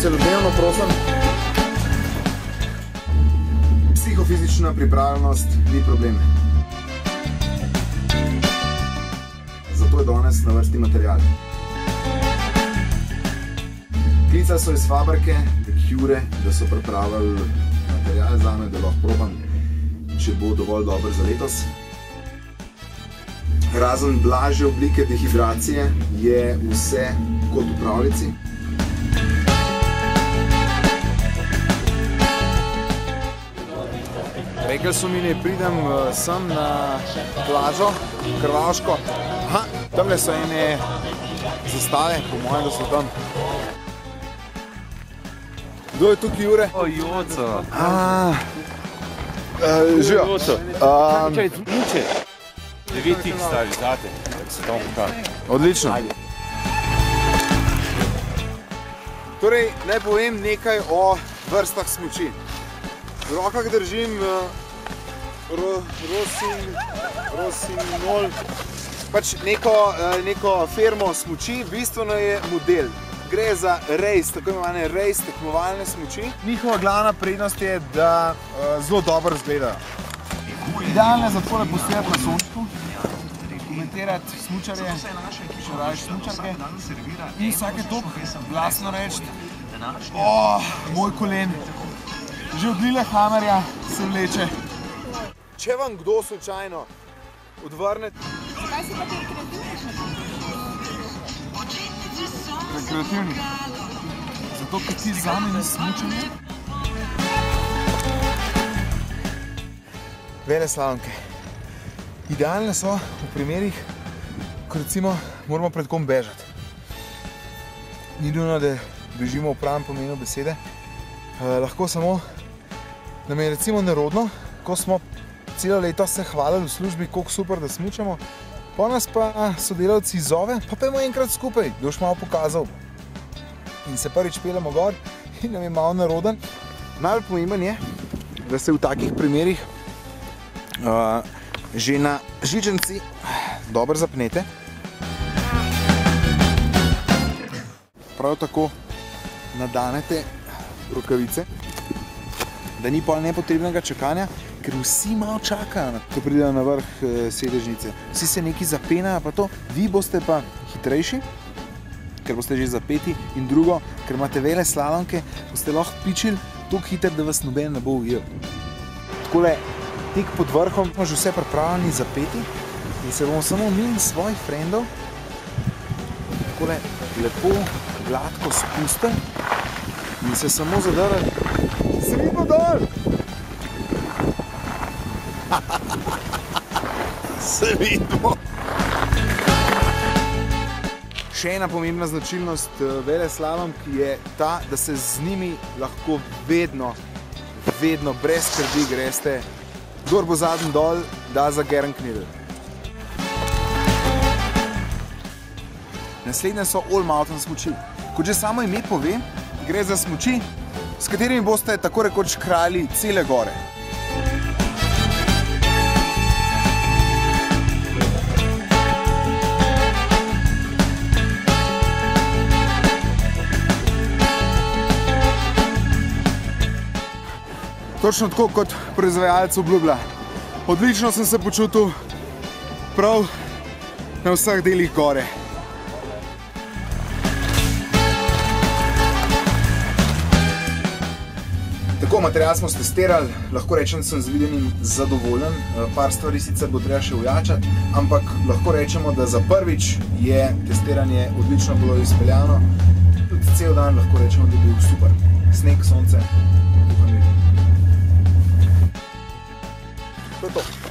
celodnevno, prosim. Psihofizična pripravljenost ni problem. Zato je danes na vrsti material. Klica so iz fabrike, Cure, da so pripravili material za me, da lahko probam, če bo dovolj dober za letos. Razen blažje oblike dehidracije je vse kot v pravljici. Rekli so mi, da pridem eh, sem na plažo, Krvaško. Aha, tamle so ene zastave, po mojem, da so tam. Kdo je tukaj, Jure? O, Joco. Živijo. Joco. Um, Čakaj, muče. Devet tih stari, zate. Se tam pokaže. Odlično. Torej, naj povem nekaj o vrstah smuči. V rokah držim uh, ro, Rosin, Rosinol, pač neko, uh, neko firmo smuči, bistveno je model. Gre za race, tako imenovane race tekmovalne smuči. Njihova glavna prednost je, da uh, zelo dobro izgledajo. Idealne za tole postojati na sončku, komentirati smučarje, še raje smučarke in vsake top glasno reči, oh, moj kolen, že od Lile Hamerja se vleče. Če vam kdo slučajno odvrne... Zakaj si pa ti kreativni? Rekreativni. Zato, ker ti zame ni smučanje. Vele slavnke. Idealne so v primerih, ko recimo moramo pred kom bežati. Ni nujno, da bežimo v pravem pomenu besede. Eh, lahko samo nam je recimo nerodno, ko smo celo leto se hvalili v službi, koliko super, da smučamo, pa nas pa sodelavci zove, pa pojmo enkrat skupaj, da boš malo pokazal. In se prvič pelemo gor in nam je malo naroden. Najbolj pomemben je, da se v takih primerih uh, že na žičenci dobro zapnete. Prav tako nadanete rokavice, da ni pol nepotrebnega čakanja, ker vsi malo čakajo, ko pridejo na vrh eh, sedežnice. Vsi se neki zapenajo, pa to, vi boste pa hitrejši, ker boste že zapeti, in drugo, ker imate vele slalomke, boste lahko pičili tako hiter, da vas noben ne bo ujel. Takole, tik pod vrhom smo že vse pripravljeni zapeti in se bomo samo mi in svojih frendov takole lepo, gladko spustili in se samo zadrli. Se vidimo dol! se vidimo! Še ena pomembna značilnost eh, vele slalomk je ta, da se z njimi lahko vedno, vedno brez skrbi greste, kdor bo zadnji dol, da za Gern Knidl. Naslednje so All Mountain smuči. Kot že samo ime pove, gre za smuči, s katerimi boste tako rekoč krali cele gore. Točno tako kot proizvajalec obljublja. Odlično sem se počutil prav na vseh delih gore. Tako, material smo testirali, lahko rečem, da sem z videnim zadovoljen. Eh, par stvari sicer bo treba še ujačati, ampak lahko rečemo, da za prvič je testiranje odlično bilo izpeljano. Tudi cel dan lahko rečemo, da je bil super. Sneg, sonce, upam, da je to. To je to.